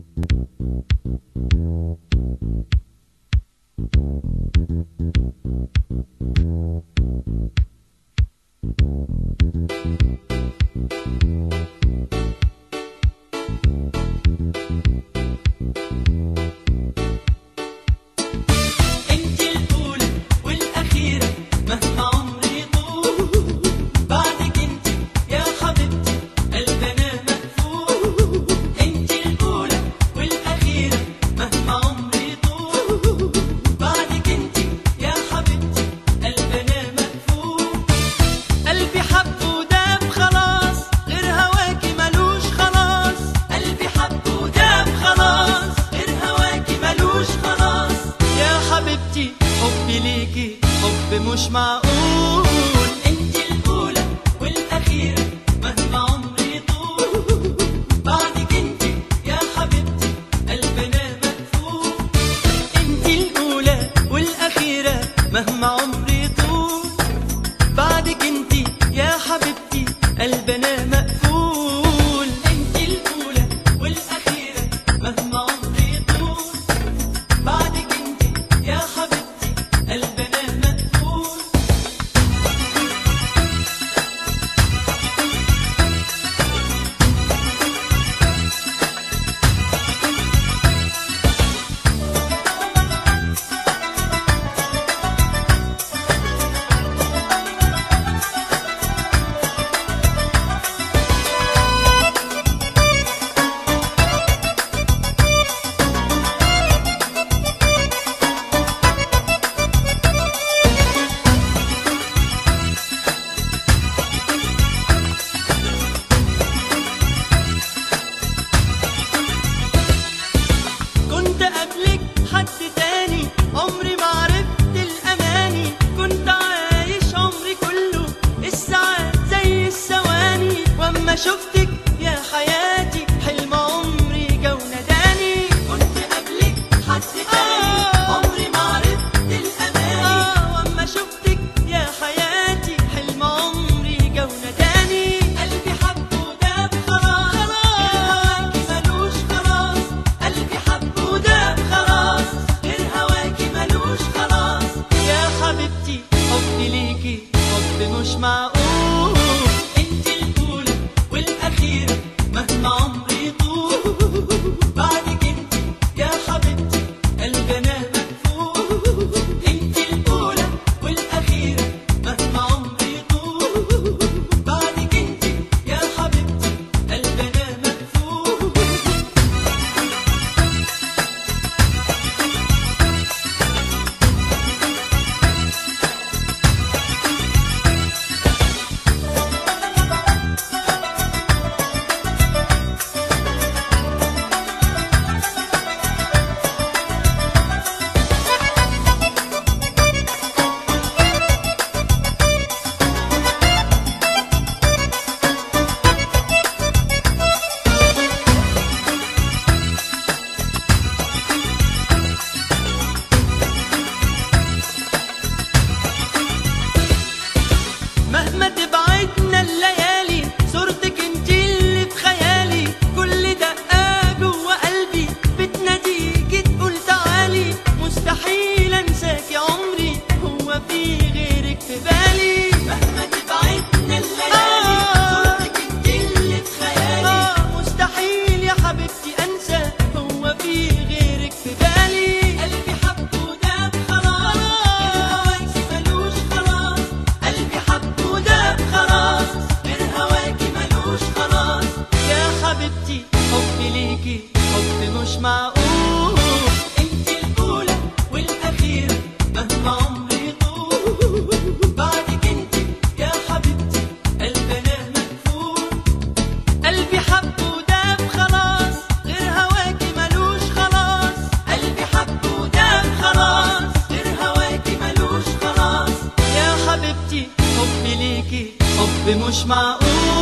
Thank you. ומושמעות Mas فيكي حب مش معقول أنت الاولى والاخيره مهما عمري يطول بعدك أنت يا حبيبتي قلبنا أنا قلبي حب وداب خلاص. غير هواكي ملوش خلاص. قلبي حب وداب خلاص. غير هواكي ملوش خلاص. يا حبيبتي حبي ليكي حب مش معقول